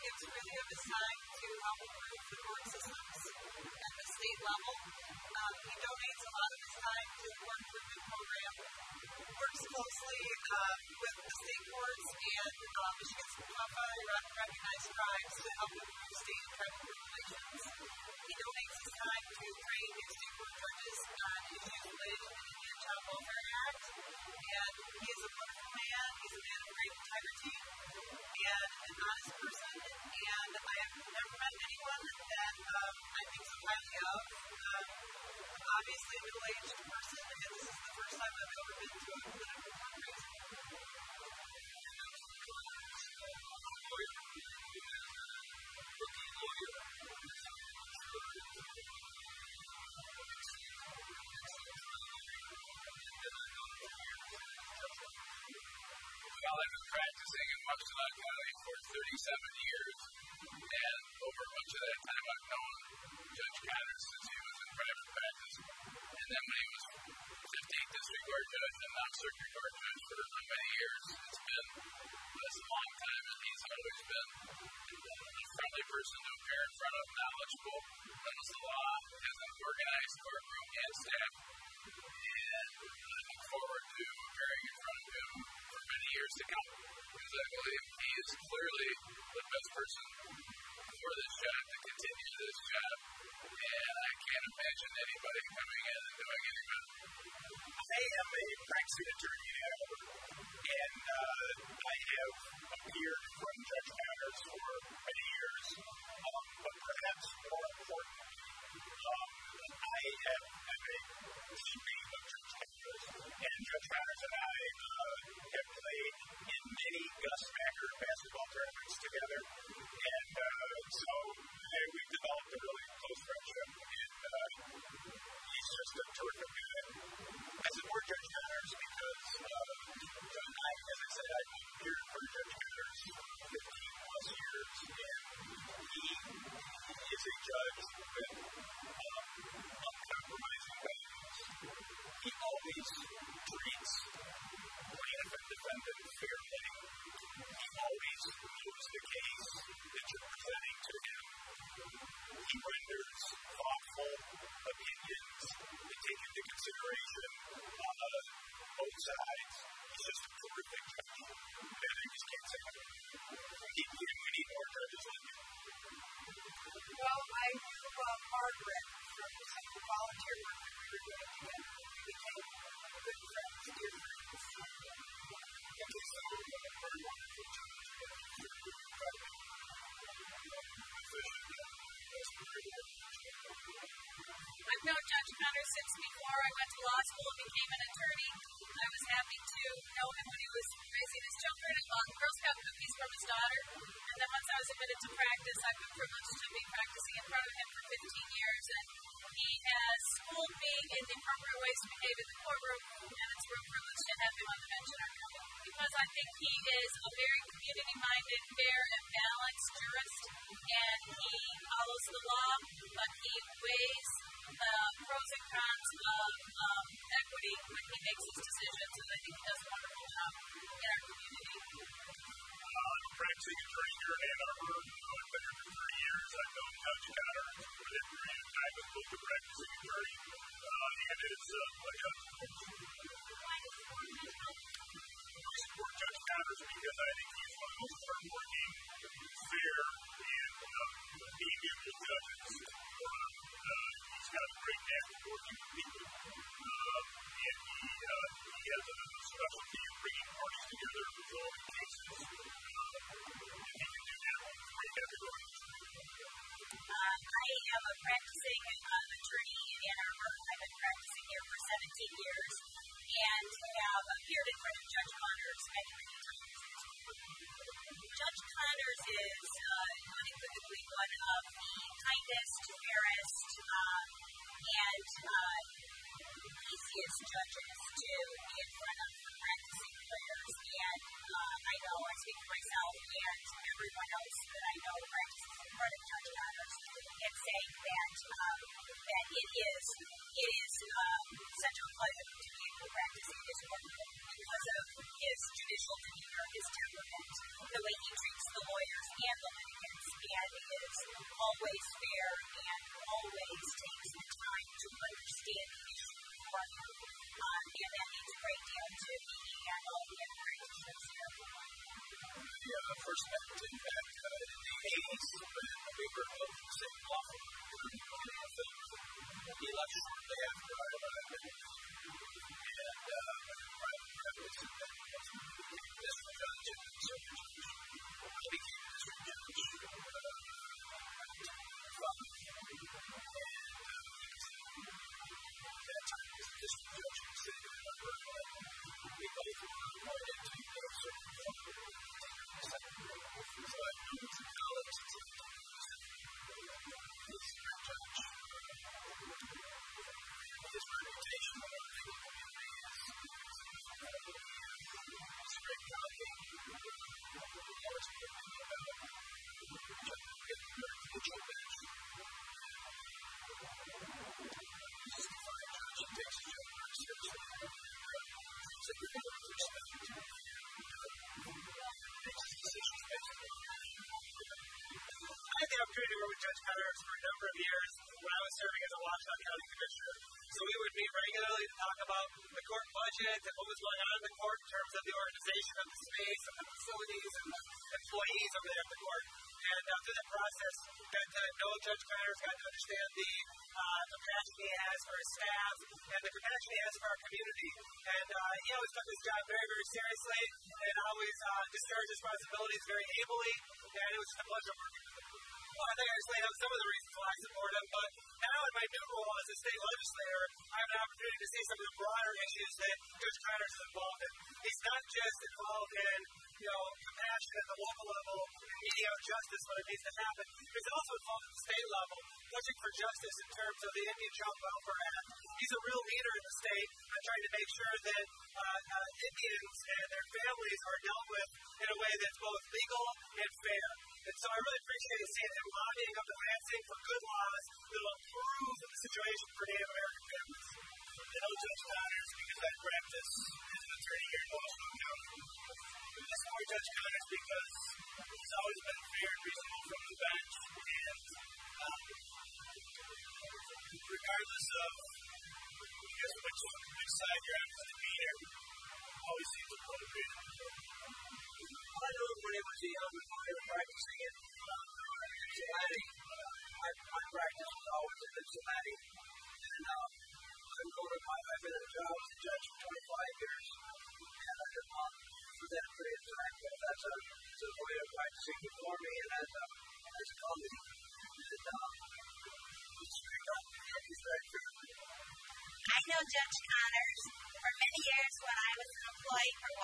it's really of a time to help improve the court systems at the state level. Um, he donates a lot of his time to work through the program, works closely um, with the state courts and um, Michigan's qualified recognized tribes to help improve state and tribal relations. He donates his time to training new state court judges on issues related to the Indian Child Welfare Act, and he a middle-aged person, and this is the first time I've ever been to a political fundraiser. Well, I've been practicing in Washtenaw County for 37 years, and over much of that person to here in front of knowledgeable, knows the law, is an organized court and staff, and I look forward to appearing in front of him for many years to come. Because I believe he is clearly the best person for this job to continue this job, and I can't imagine anybody coming in and doing any better. I am a practicing attorney now, and uh, I have appeared in front of Judge Matters for Law school and became an attorney. I was happy to know him when he was raising his children and bought Girl Scout cookies from his daughter. And then once I was admitted to practice, I've been privileged to be practicing in front of him for 15 years. And he has schooled me in the appropriate ways to behave in the courtroom, and it's a real privilege to have him on the bench in our county because I think he is a very community minded, fair, and balanced jurist, and he follows the law, but he weighs the pros and cons Attorney here in Ann Arbor, I've been here for 30 years. I've known Judge Cotter for that period of time as both a practicing attorney uh, and as uh, a judge. I support Judge Connors because I think he's one the fair, and uh, amiable judges. Uh, he's got a great knack for people, uh, and he uh, he has a specialty of bringing parties together, resolving cases, a practicing attorney in Ann Arbor. I've been practicing here for 17 years fairest, um, and uh, easiest judges to in front of practicing players. And uh, I know I speak for myself and everyone else that I know practices in front of Judge Connors and saying that um, that it is it is um, such a pleasure to be able to practice in his courtroom because of his judicial demeanor, his temperament, the way he treats the lawyers and the and is always fair and always takes the time to understand the issue before him. Um, and that means a great deal to me and all the other practitioners here. We uh, first met in back uh, in the 80s when we were both in the same law firm. He left shortly after I arrived and uh, Judge Connors for a number of years when I was serving as a Washtenaw County Commissioner. So we would meet regularly to talk about the court budget and what was going on in the court in terms of the organization of the space and the facilities and the employees over there at the court. And uh, through that process, got to know Judge Connors, got to understand the uh, compassion he has for his staff and the compassion he has for our community. And uh, he always took his job very, very seriously and always uh, discharged responsibilities very ably. And it was just a pleasure working with him. Well, I think I just laid out some of the reasons why I support him, but now in my new role as a state legislator, I have an opportunity to see some of the broader issues that Judge Connors is involved in. He's not just involved in, you know, compassion at the local level, media out justice when it needs to happen. He's also involved at the state level, pushing for justice in terms of the Indian Child Welfare Act. He's a real leader in the state on trying to make sure that uh, uh, Indians and their families are dealt with in a way that's both legal and fair. And so I really appreciate seeing him lobbying up in Lansing for good laws that will improve the situation for Native American families. I know Judge Connors because I practice as an attorney here in Washtenaw County. I support Judge Connors because he's always been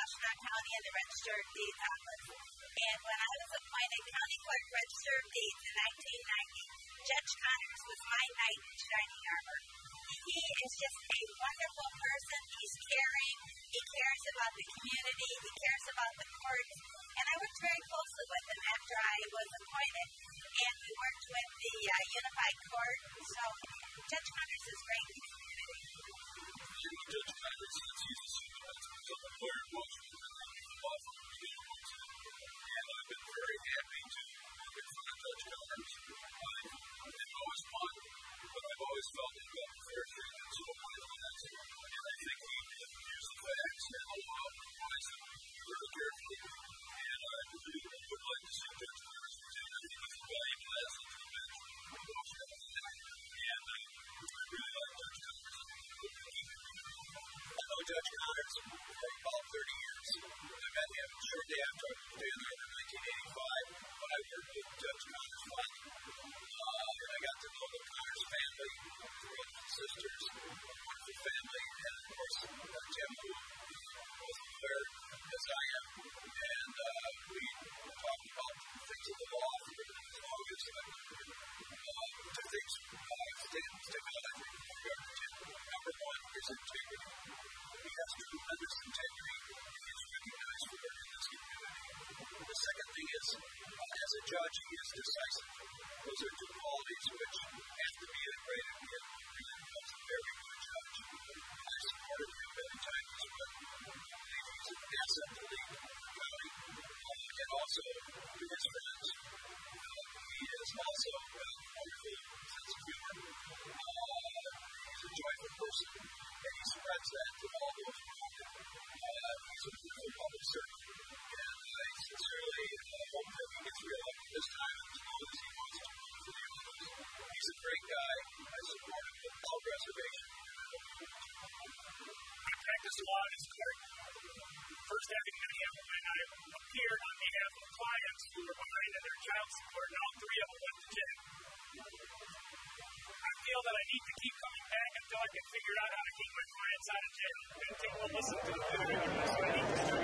Washtenaw county and the Register of deeds office. And when I was appointed county clerk register of deeds in 1990, Judge Connors was my knight in shining armor. He is just a wonderful person. He's caring. He cares about the community. He cares about the after, day. I appeared on behalf of clients who were behind in their child support, and all three of them went to jail. I feel that I need to keep coming back until I can figure out how to keep my clients out of jail. And until we'll listen to the other so I need to start